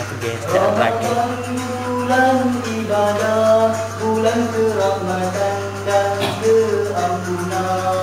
Satu game Sekejap terakhir bulan ibadah Bulan kerahmatan dan keampunan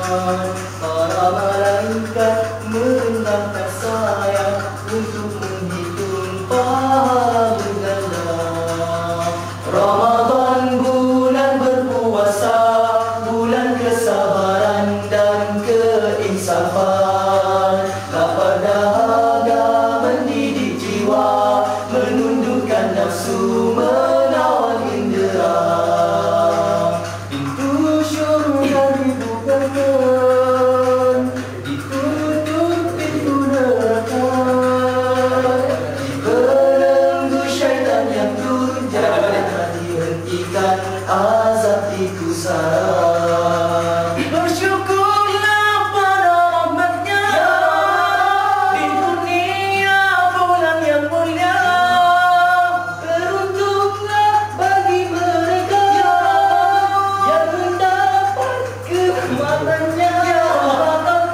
kenikmatannya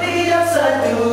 Tidak satu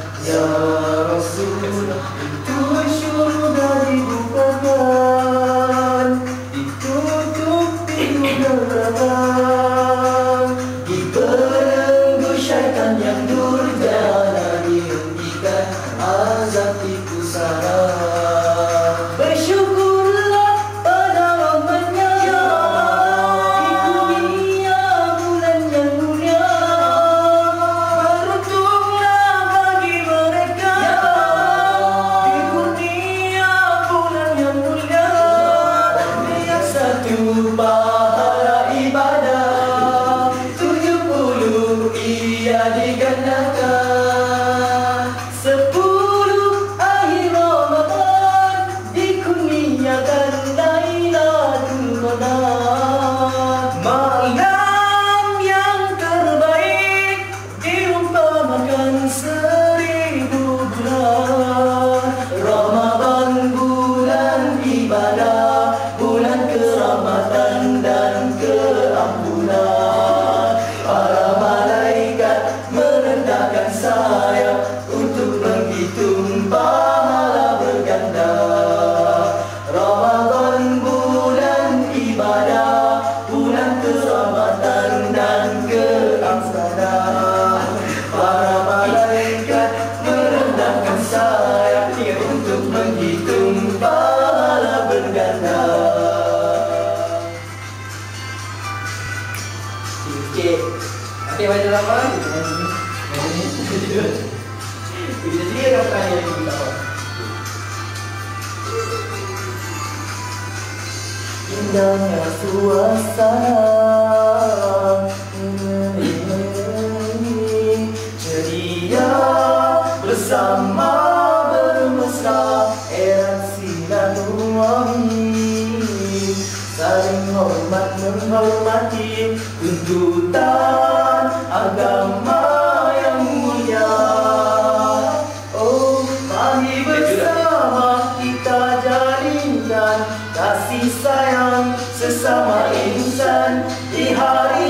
Ya Rasul Itu syurga dibukakan Ditutup pintu neraka Dibelenggu syaitan yang durjana Dihentikan azab di pusara menghitung pahala berganda. Sikit Okey, baca lama Bila dia akan tanya lagi kita Indahnya suasana Tuntutan agama yang mulia. Oh, mari bersama kita jalinkan kasih sayang sesama insan di hari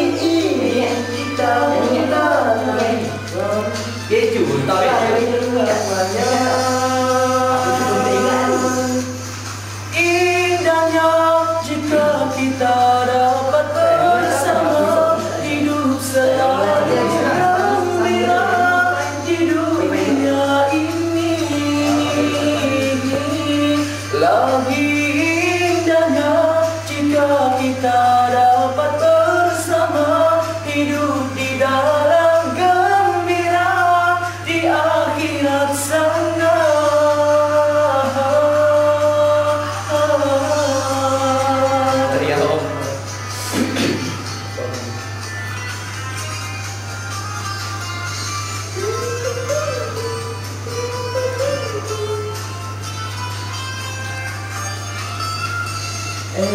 Era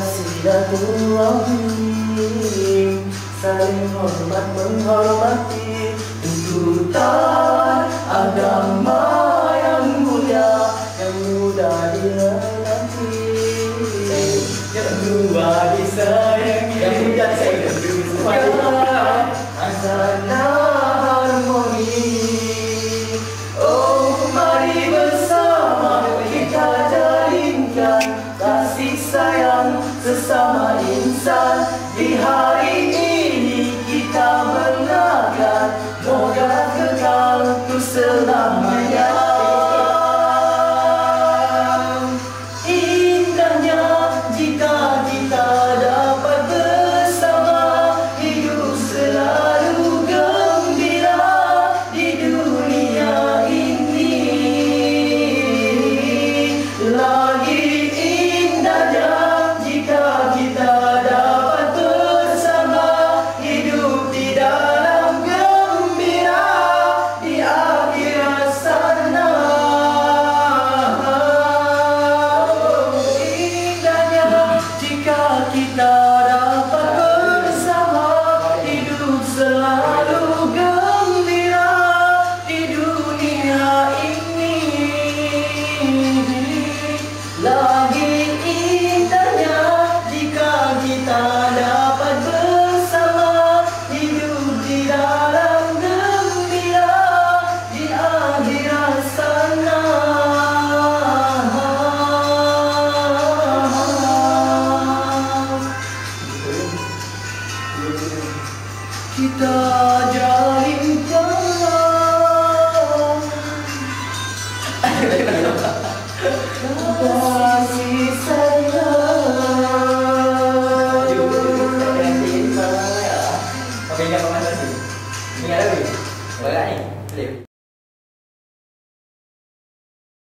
sila tuhan, saling hormat menghormati tutur tak. love my God.